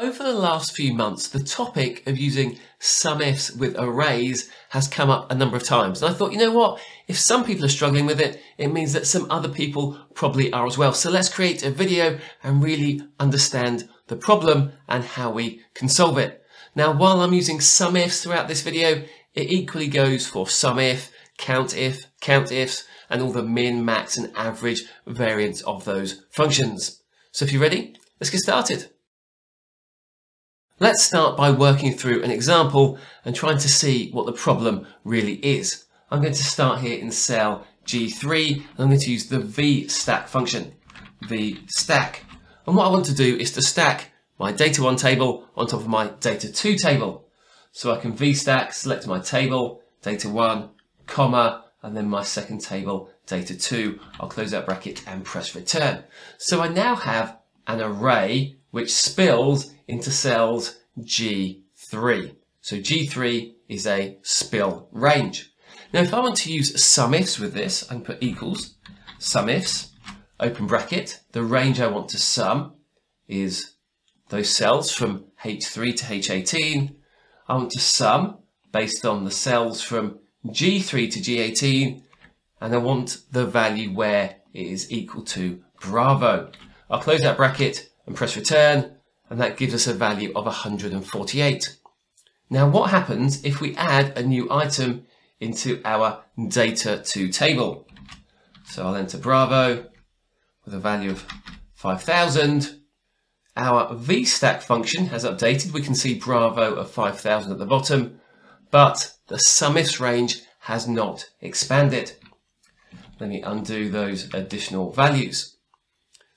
Over the last few months, the topic of using SUMIFs with arrays has come up a number of times. And I thought, you know what? If some people are struggling with it, it means that some other people probably are as well. So let's create a video and really understand the problem and how we can solve it. Now, while I'm using SUMIFs throughout this video, it equally goes for SUMIF, COUNTIF, COUNTIFs, and all the min, max, and average variants of those functions. So if you're ready, let's get started. Let's start by working through an example and trying to see what the problem really is. I'm going to start here in cell G3 and I'm going to use the VStack function, VStack. And what I want to do is to stack my data1 table on top of my data2 table. So I can VStack, select my table, data1, comma, and then my second table, data2. I'll close that bracket and press return. So I now have an array which spills into cells G3. So G3 is a spill range. Now if I want to use SUMIFs with this, I can put equals, SUMIFs, open bracket, the range I want to sum is those cells from H3 to H18. I want to sum based on the cells from G3 to G18 and I want the value where it is equal to Bravo. I'll close that bracket and press return and that gives us a value of 148. Now what happens if we add a new item into our data2 table? So I'll enter Bravo with a value of 5000. Our VStack function has updated. We can see Bravo of 5000 at the bottom, but the SUMIFs range has not expanded. Let me undo those additional values.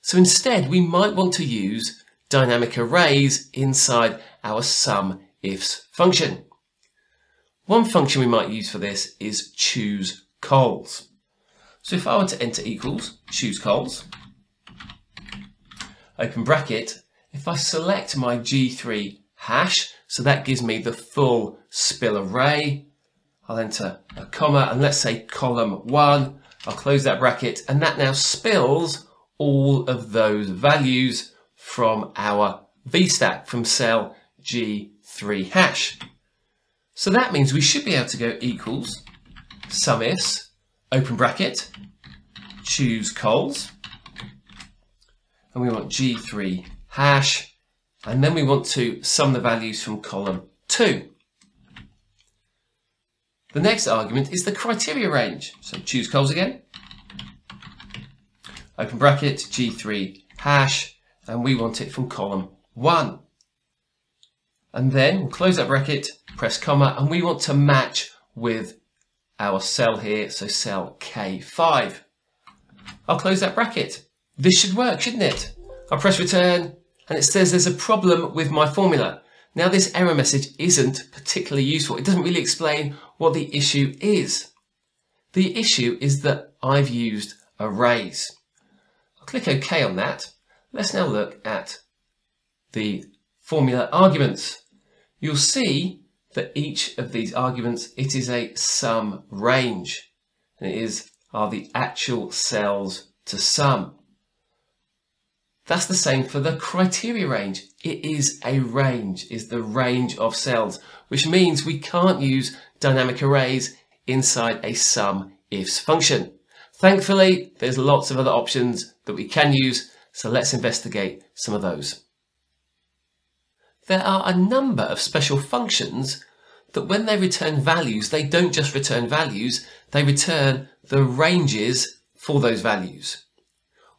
So instead, we might want to use dynamic arrays inside our SUMIFs function. One function we might use for this is choose cols. So if I were to enter equals, choose cols, open bracket, if I select my G3 hash, so that gives me the full spill array, I'll enter a comma and let's say column one, I'll close that bracket and that now spills all of those values from our VStack from cell G3 hash. So that means we should be able to go equals SUMIFs, open bracket, choose cols, and we want G3 hash, and then we want to sum the values from column 2. The next argument is the criteria range. So choose cols again, open bracket, G3 hash, and we want it from column 1. And then we'll close that bracket, press comma, and we want to match with our cell here, so cell K5. I'll close that bracket. This should work, shouldn't it? I'll press return, and it says there's a problem with my formula. Now this error message isn't particularly useful. It doesn't really explain what the issue is. The issue is that I've used arrays. I'll click OK on that, Let's now look at the formula arguments. You'll see that each of these arguments, it is a sum range. And it is are the actual cells to sum. That's the same for the criteria range. It is a range, is the range of cells, which means we can't use dynamic arrays inside a sum ifs function. Thankfully, there's lots of other options that we can use so let's investigate some of those. There are a number of special functions that when they return values, they don't just return values, they return the ranges for those values.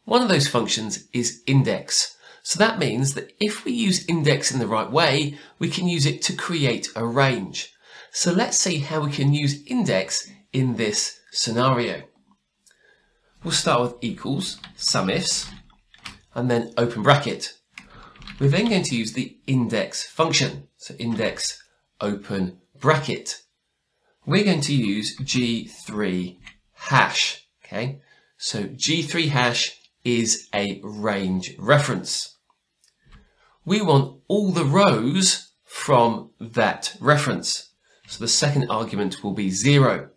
One of those functions is index. So that means that if we use index in the right way, we can use it to create a range. So let's see how we can use index in this scenario. We'll start with equals, SUMIFs, and then open bracket. We're then going to use the index function. So index open bracket. We're going to use G3 hash. Okay, so G3 hash is a range reference. We want all the rows from that reference. So the second argument will be zero.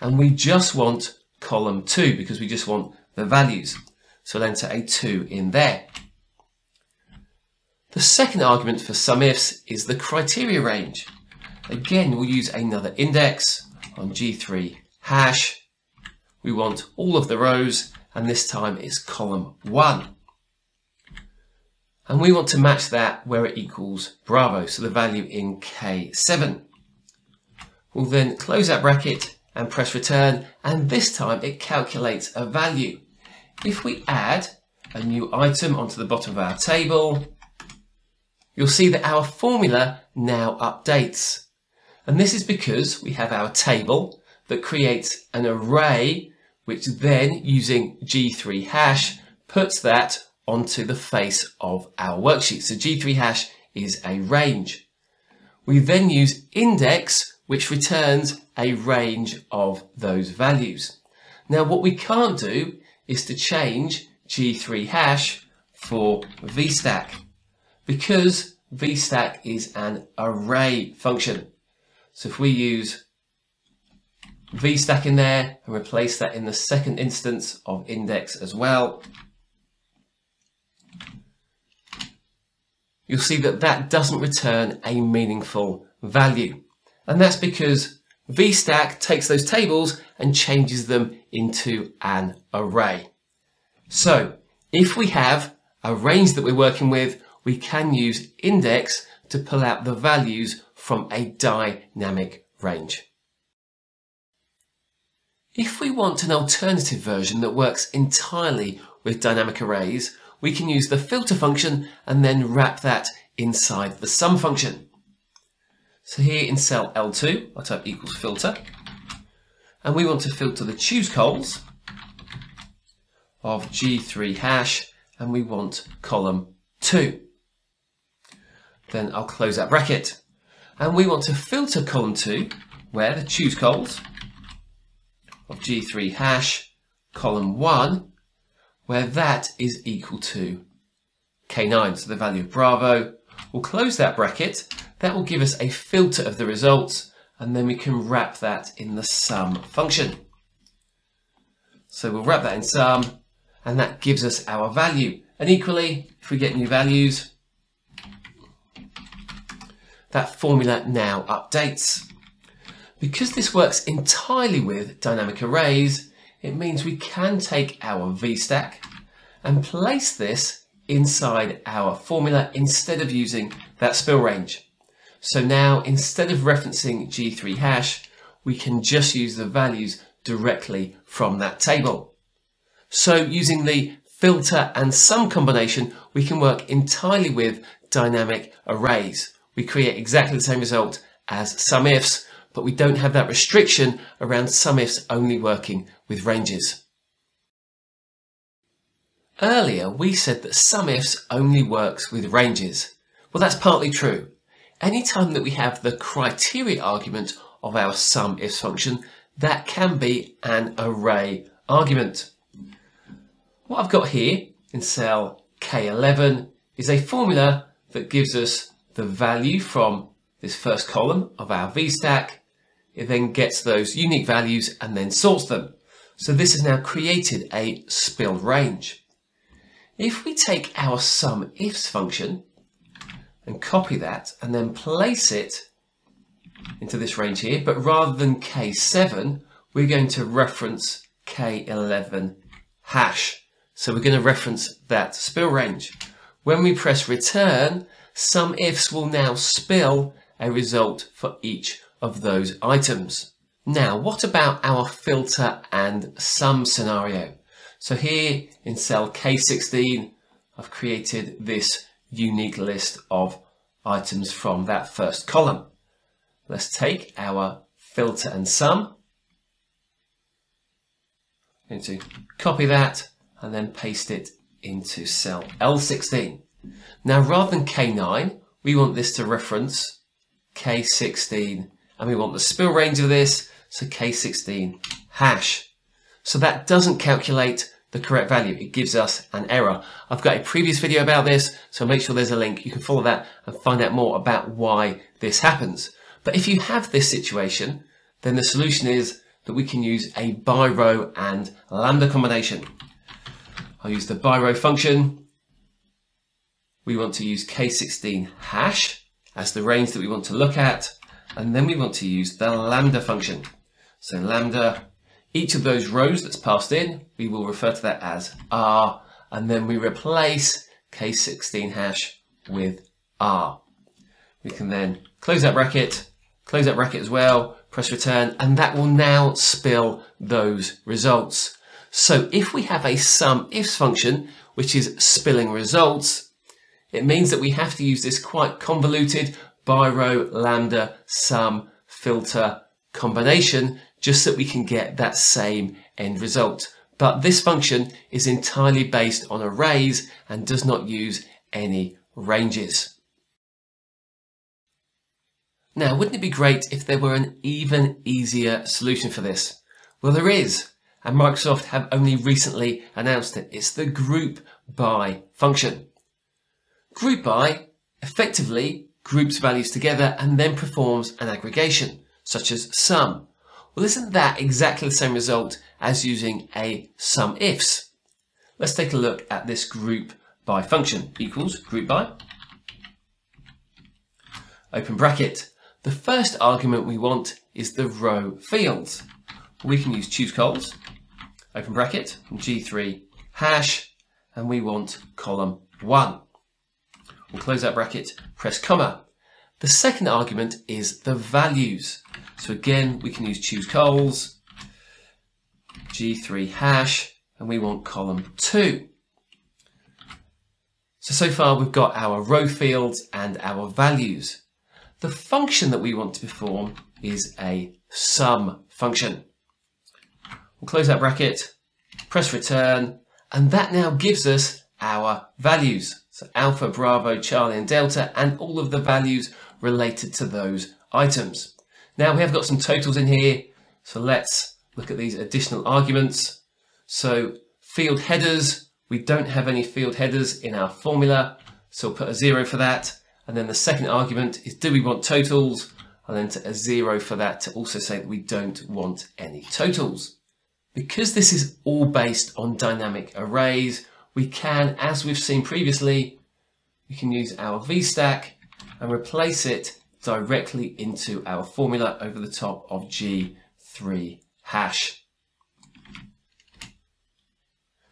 And we just want column two because we just want the values. So we'll enter a 2 in there. The second argument for SUMIFS is the criteria range. Again, we'll use another index on G3 hash. We want all of the rows, and this time it's column 1. And we want to match that where it equals Bravo, so the value in K7. We'll then close that bracket and press return, and this time it calculates a value. If we add a new item onto the bottom of our table, you'll see that our formula now updates. And this is because we have our table that creates an array which then using G3 hash puts that onto the face of our worksheet. So G3 hash is a range. We then use index which returns a range of those values. Now what we can't do is to change G3 hash for VStack because VStack is an array function. So if we use VStack in there and replace that in the second instance of index as well, you'll see that that doesn't return a meaningful value. And that's because VStack takes those tables and changes them into an array. So if we have a range that we're working with, we can use index to pull out the values from a dynamic range. If we want an alternative version that works entirely with dynamic arrays, we can use the filter function and then wrap that inside the sum function. So here in cell L2, I type equals filter, and we want to filter the choose cols of G3 hash, and we want column 2. Then I'll close that bracket. And we want to filter column 2, where the choose cols of G3 hash, column 1, where that is equal to K9, so the value of Bravo. We'll close that bracket that will give us a filter of the results and then we can wrap that in the sum function. So we'll wrap that in sum and that gives us our value. And equally, if we get new values, that formula now updates. Because this works entirely with dynamic arrays, it means we can take our VStack and place this inside our formula instead of using that spill range. So now instead of referencing G3 hash, we can just use the values directly from that table. So using the filter and sum combination, we can work entirely with dynamic arrays. We create exactly the same result as SUMIFS, but we don't have that restriction around SUMIFS only working with ranges. Earlier, we said that SUMIFS only works with ranges. Well, that's partly true anytime that we have the criteria argument of our SUMIFS function, that can be an array argument. What I've got here in cell K11 is a formula that gives us the value from this first column of our VStack. It then gets those unique values and then sorts them. So this has now created a spill range. If we take our SUMIFS function and copy that and then place it into this range here. But rather than K7, we're going to reference K11 hash. So we're going to reference that spill range. When we press return, some ifs will now spill a result for each of those items. Now, what about our filter and sum scenario? So here in cell K16, I've created this unique list of items from that first column. Let's take our filter and sum. Going to copy that and then paste it into cell L16. Now rather than K9, we want this to reference K16 and we want the spill range of this, so K16 hash. So that doesn't calculate the correct value. It gives us an error. I've got a previous video about this, so make sure there's a link. You can follow that and find out more about why this happens. But if you have this situation, then the solution is that we can use a by row and lambda combination. I'll use the by row function we want to use k16 hash as the range that we want to look at, and then we want to use the lambda function. So lambda, each of those rows that's passed in, we will refer to that as r, and then we replace k16 hash with r. We can then close that bracket, close that bracket as well, press return, and that will now spill those results. So if we have a sum ifs function, which is spilling results, it means that we have to use this quite convoluted by row lambda sum filter combination just so that we can get that same end result. But this function is entirely based on arrays and does not use any ranges. Now, wouldn't it be great if there were an even easier solution for this? Well, there is, and Microsoft have only recently announced it. It's the group by function. Group by effectively groups values together and then performs an aggregation, such as sum. Well, isn't that exactly the same result as using a sum ifs? Let's take a look at this group by function equals group by open bracket the first argument we want is the row fields. We can use choose cols, open bracket, G3 hash, and we want column 1. We'll close that bracket, press comma. The second argument is the values. So again, we can use choose cols, G3 hash, and we want column 2. So, so far we've got our row fields and our values. The function that we want to perform is a sum function. We'll close that bracket, press return, and that now gives us our values. So alpha, bravo, charlie and delta, and all of the values related to those items. Now we have got some totals in here, so let's look at these additional arguments. So field headers, we don't have any field headers in our formula, so we'll put a zero for that. And then the second argument is do we want totals? And then a zero for that to also say that we don't want any totals. Because this is all based on dynamic arrays, we can, as we've seen previously, we can use our VStack and replace it directly into our formula over the top of G3 hash.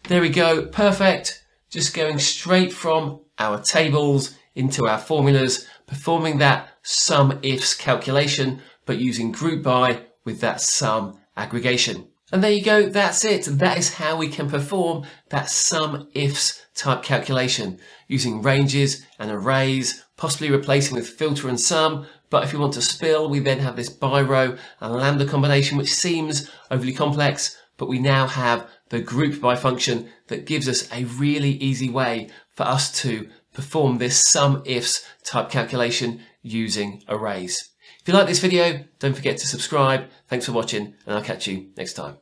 There we go, perfect. Just going straight from our tables into our formulas, performing that sum ifs calculation, but using group by with that sum aggregation. And there you go, that's it. That is how we can perform that sum ifs type calculation using ranges and arrays, possibly replacing with filter and sum. But if you want to spill, we then have this by row and lambda combination, which seems overly complex, but we now have the group by function that gives us a really easy way for us to perform this sum ifs type calculation using arrays. If you like this video, don't forget to subscribe. Thanks for watching and I'll catch you next time.